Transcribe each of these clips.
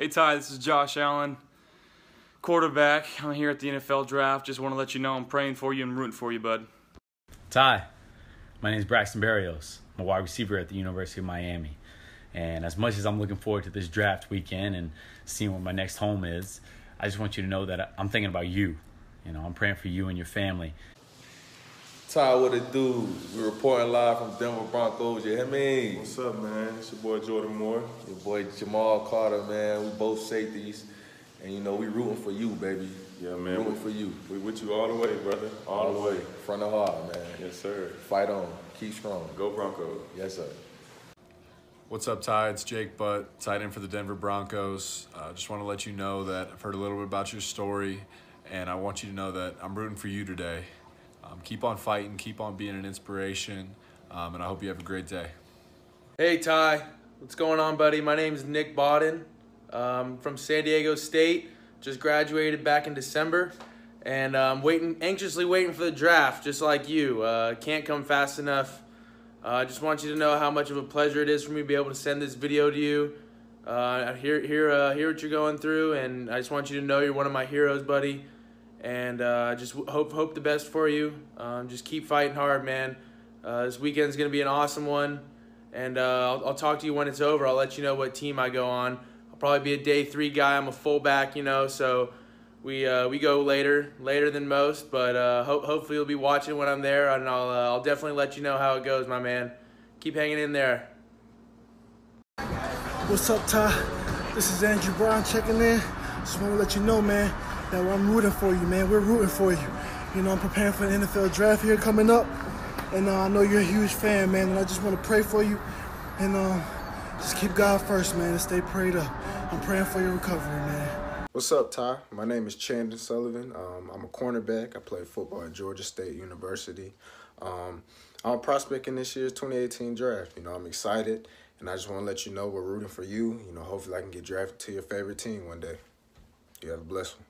Hey Ty, this is Josh Allen, quarterback. I'm here at the NFL draft. Just want to let you know I'm praying for you and rooting for you, bud. Ty, my name is Braxton Berrios. I'm a wide receiver at the University of Miami. And as much as I'm looking forward to this draft weekend and seeing where my next home is, I just want you to know that I'm thinking about you. You know, I'm praying for you and your family. Ty, what it do? We reporting live from Denver Broncos. You hear me? What's up, man? It's your boy Jordan Moore. Your boy Jamal Carter, man. We both safeties. And you know, we rooting for you, baby. Yeah, man. Rooting we, for you. We with you all the way, brother. All, all the way. Front of heart, man. Yes, sir. Fight on. Keep strong. Go Broncos. Yes, sir. What's up, Ty? It's Jake Butt, tight end for the Denver Broncos. I uh, just want to let you know that I've heard a little bit about your story, and I want you to know that I'm rooting for you today. Um, keep on fighting, keep on being an inspiration, um, and I hope you have a great day. Hey, Ty. What's going on, buddy? My name is Nick Bawden um, from San Diego State. Just graduated back in December, and I'm um, waiting, anxiously waiting for the draft, just like you. Uh, can't come fast enough. Uh, I uh, just want you to know how much of a pleasure it is for me to be able to send this video to you. Uh, hear, hear, uh, hear what you're going through, and I just want you to know you're one of my heroes, buddy and uh, just hope hope the best for you. Um, just keep fighting hard, man. Uh, this weekend's gonna be an awesome one, and uh, I'll, I'll, talk to you when it's over. I'll let you know what team I go on. I'll probably be a day three guy. I'm a fullback, you know, so we uh, we go later later than most. But uh, ho- hopefully you'll be watching when I'm there, and I'll uh, I'll definitely let you know how it goes, my man. Keep hanging in there. What's up, Ty? This is Andrew Brown checking in. Just want to let you know, man that I'm rooting for you, man. We're rooting for you. You know, I'm preparing for the NFL draft here coming up, and uh, I know you're a huge fan, man. And I just want to pray for you, and uh, just keep God first, man, and stay prayed up. I'm praying for your recovery, man. What's up, Ty? My name is Chandon Sullivan. Um, I'm a cornerback. I play football at Georgia State University. Um, I'm prospecting this year's 2018 draft. You know, I'm excited, and I just want to let you know we're rooting for you. You know, hopefully I can get drafted to your favorite team one day. You have a blessed one.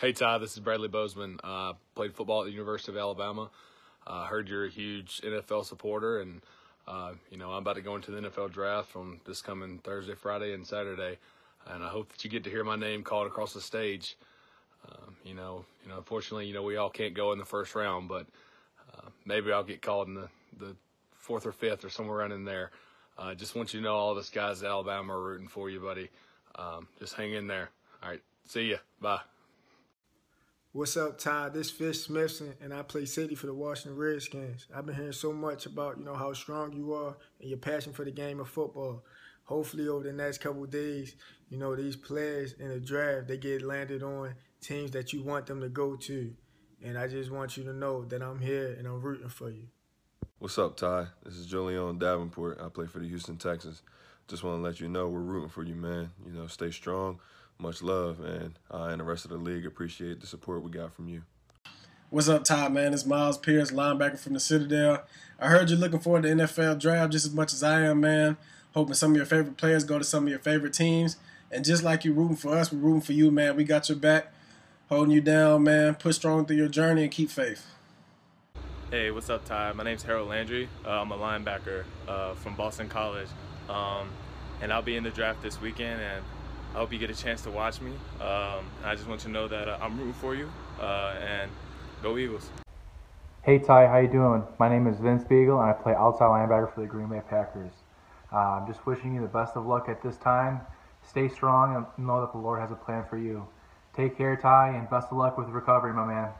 Hey Ty, this is Bradley Bozeman. Uh, played football at the University of Alabama. Uh, heard you're a huge NFL supporter, and uh, you know I'm about to go into the NFL draft from this coming Thursday, Friday, and Saturday, and I hope that you get to hear my name called across the stage. Um, you know, you know, unfortunately, you know we all can't go in the first round, but uh, maybe I'll get called in the the fourth or fifth or somewhere around in there. Uh, just want you to know all of us guys at Alabama are rooting for you, buddy. Um, just hang in there. All right, see ya. Bye. What's up, Ty? This Fish Smithson, and I play safety for the Washington Redskins. I've been hearing so much about you know how strong you are and your passion for the game of football. Hopefully, over the next couple days, you know these players in the draft they get landed on teams that you want them to go to, and I just want you to know that I'm here and I'm rooting for you. What's up, Ty? This is Julian Davenport. I play for the Houston Texans. Just want to let you know we're rooting for you, man. You know, stay strong much love, and uh, and the rest of the league appreciate the support we got from you. What's up, Ty, man? It's Miles Pierce, linebacker from the Citadel. I heard you're looking forward to the NFL draft just as much as I am, man. Hoping some of your favorite players go to some of your favorite teams. And just like you're rooting for us, we're rooting for you, man. We got your back, holding you down, man. Push strong through your journey and keep faith. Hey, what's up, Ty? My name's Harold Landry. Uh, I'm a linebacker uh, from Boston College. Um, and I'll be in the draft this weekend, and I hope you get a chance to watch me. Um, I just want you to know that uh, I'm rooting for you, uh, and go Eagles. Hey Ty, how you doing? My name is Vince Biegel, and I play outside linebacker for the Green Bay Packers. Uh, I'm just wishing you the best of luck at this time. Stay strong and know that the Lord has a plan for you. Take care, Ty, and best of luck with recovery, my man.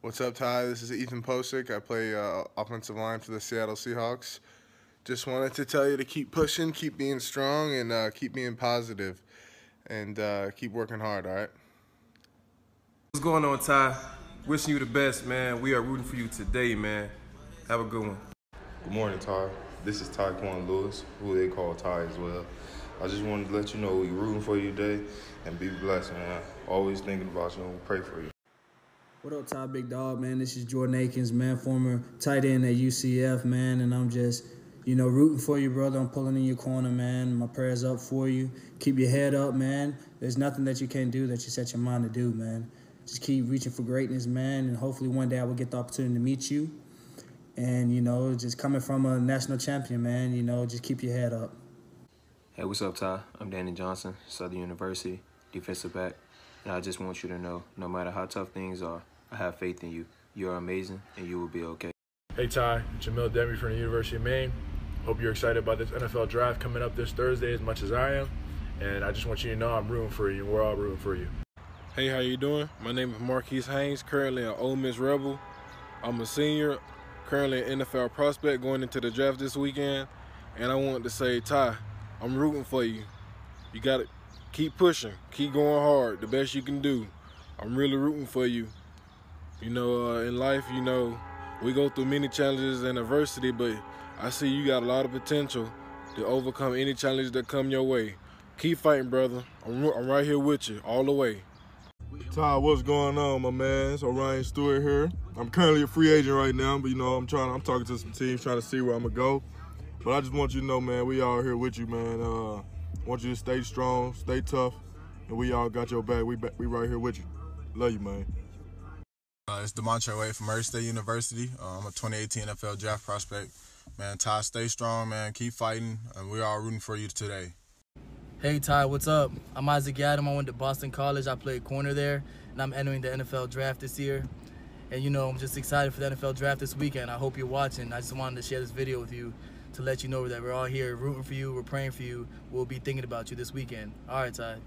What's up, Ty? This is Ethan Pocic. I play uh, offensive line for the Seattle Seahawks just wanted to tell you to keep pushing, keep being strong, and uh, keep being positive, and uh, keep working hard. All right. What's going on, Ty? Wishing you the best, man. We are rooting for you today, man. Have a good one. Good morning, Ty. This is Tyquan Lewis, who they call Ty as well. I just wanted to let you know we're rooting for you today, and be blessed, man. Always thinking about you and we pray for you. What up, Ty Big Dog, man? This is Jordan Akins, man, former tight end at UCF, man, and I'm just you know, rooting for you, brother. I'm pulling in your corner, man. My prayers up for you. Keep your head up, man. There's nothing that you can't do that you set your mind to do, man. Just keep reaching for greatness, man, and hopefully one day I will get the opportunity to meet you. And, you know, just coming from a national champion, man, you know, just keep your head up. Hey, what's up, Ty? I'm Danny Johnson, Southern University, defensive back. And I just want you to know, no matter how tough things are, I have faith in you. You're amazing, and you will be okay. Hey, Ty. Jamil Demby from the University of Maine. Hope you're excited about this NFL draft coming up this Thursday as much as I am. And I just want you to know I'm rooting for you. We're all rooting for you. Hey, how you doing? My name is Marquise Haynes, currently an Ole Miss Rebel. I'm a senior, currently an NFL prospect going into the draft this weekend. And I want to say, Ty, I'm rooting for you. You got to keep pushing, keep going hard, the best you can do. I'm really rooting for you. You know, uh, in life, you know, we go through many challenges and adversity, but I see you got a lot of potential to overcome any challenge that come your way. Keep fighting, brother. I'm, I'm right here with you all the way. Ty, what's going on, my man? So Ryan Stewart here. I'm currently a free agent right now, but you know I'm trying. I'm talking to some teams, trying to see where I'm gonna go. But I just want you to know, man, we all here with you, man. Uh, want you to stay strong, stay tough, and we all got your back. We we right here with you. Love you, man. Uh, it's Demontre Wade from Murray State University. Uh, I'm a 2018 NFL draft prospect. Man, Ty, stay strong, man. Keep fighting, and we're all rooting for you today. Hey Ty, what's up? I'm Isaac Yiadom. I went to Boston College. I played corner there, and I'm entering the NFL draft this year. And you know, I'm just excited for the NFL draft this weekend. I hope you're watching. I just wanted to share this video with you to let you know that we're all here rooting for you. We're praying for you. We'll be thinking about you this weekend. All right, Ty.